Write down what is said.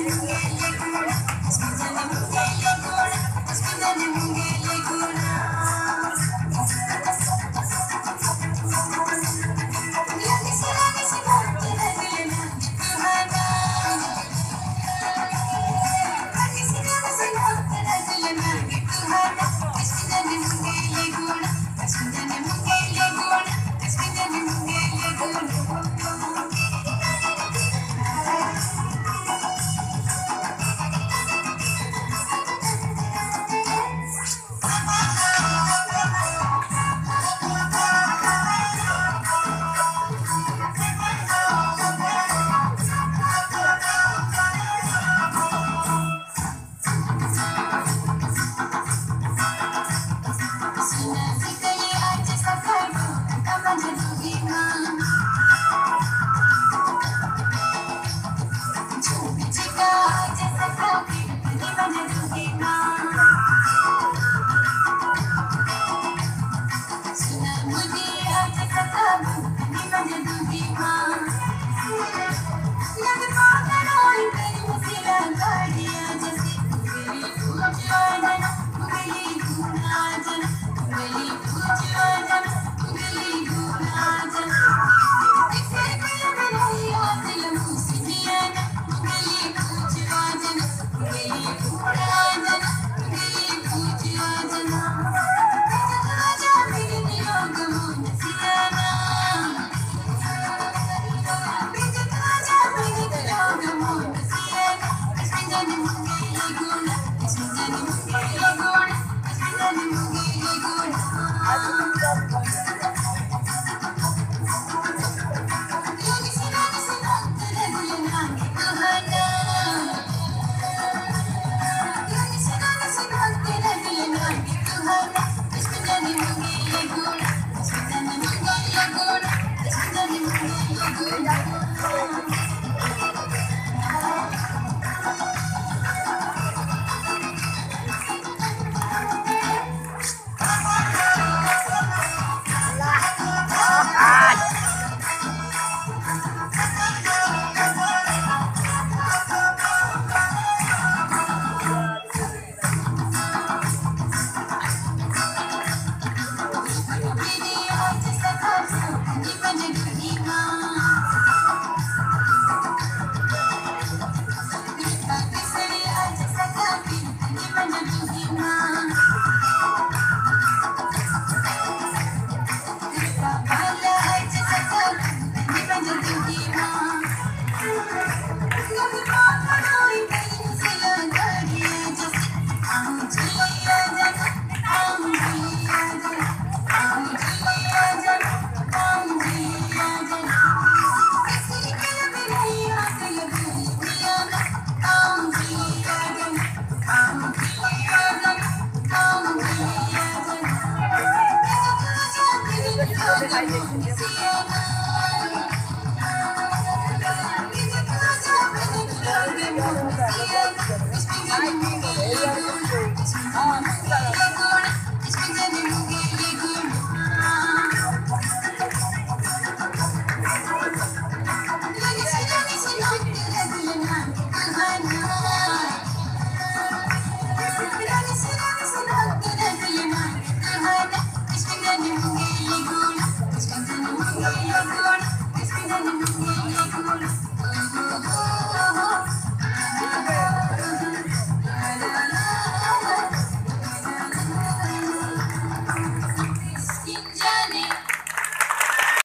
Asmandan mungel ekuna, asmandan mungel ekuna. Thank you.